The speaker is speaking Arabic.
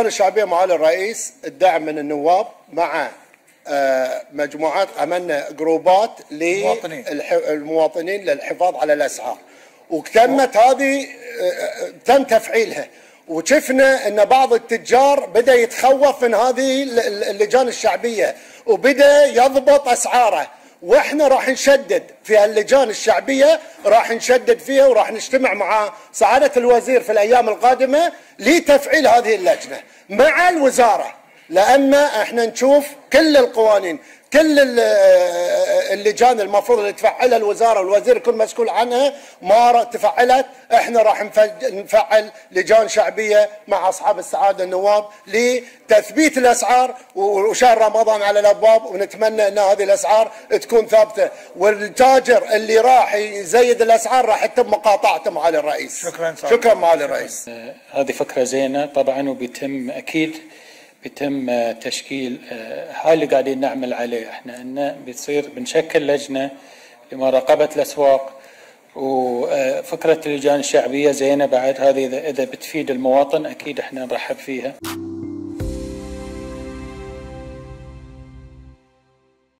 اللجان الشعبية معالي الرئيس الدعم من النواب مع آه، مجموعات عملنا جروبات مواطنين. للمواطنين للحفاظ على الأسعار. وتمت هذه آه، تم تفعيلها. وشفنا إن بعض التجار بدأ يتخوف من هذه ال- ال- اللجان الشعبية وبدأ يضبط أسعاره. وإحنا راح نشدد في اللجان الشعبية راح نشدد فيها وراح نجتمع مع سعادة الوزير في الأيام القادمة لتفعيل هذه اللجنة مع الوزارة. لأن إحنا نشوف كل القوانين كل ال- اللجان المفروض اللي تفعلها الوزارة والوزير يكون مسؤول عنها ما تفعلت إحنا راح نفعل لجان شعبية مع أصحاب السعادة النواب لتثبيت الأسعار وشهر رمضان على الأبواب ونتمنى إن هذه الأسعار تكون ثابتة. والتاجر اللي راح يزيد الأسعار راح يتم مقاطعته معالي الرئيس. شكراً. شكرا معالي الرئيس. هذه فكرة زينة طبعا وبيتم أكيد بيتم آه، تشكيل آه، هاي اللي قاعدين نعمل عليه إحنا. انه بتصير بنشكل لجنة لمراقبة الأسواق. وفكرة اللجان الشعبية زينة بعد هذه إذا بتفيد المواطن أكيد إحنا نرحب فيها.